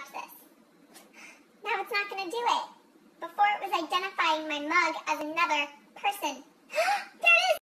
sepsis. Now it's not going to do it. Before it was identifying my mug as another person.